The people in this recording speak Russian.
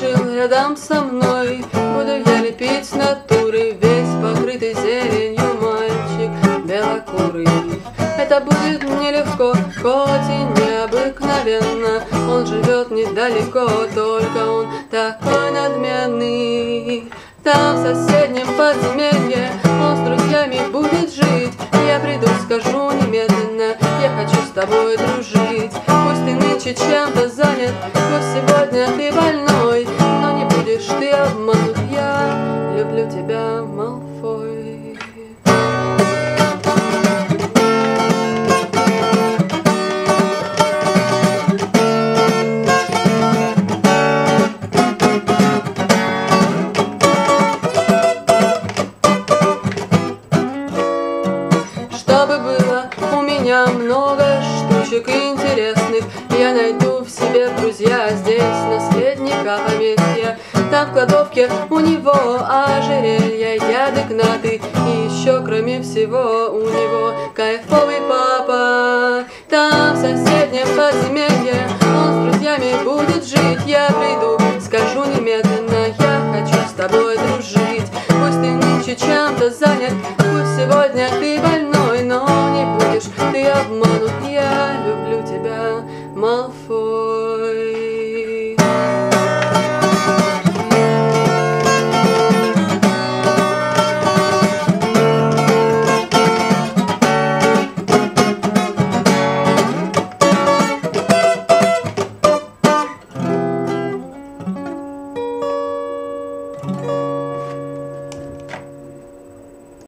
рядом со мной. Буду я лепить натуры Весь покрытый зеленью мальчик белокурый. Это будет нелегко, хоть и необыкновенно. Он живет недалеко, только он такой надменный. Там в соседнем подземелье Он с друзьями будет жить. Я приду, скажу немедленно Я хочу с тобой дружить. Пусть ты нынче чем-то занят Пусть сегодня ты больной много штучек интересных. Я найду в себе друзья здесь наследника поместья Там в кладовке у него ожерелья, яды гнаты. И еще кроме всего у него кайфовый папа. Там в соседнем подземелье он с друзьями будет жить. Я приду, manfo.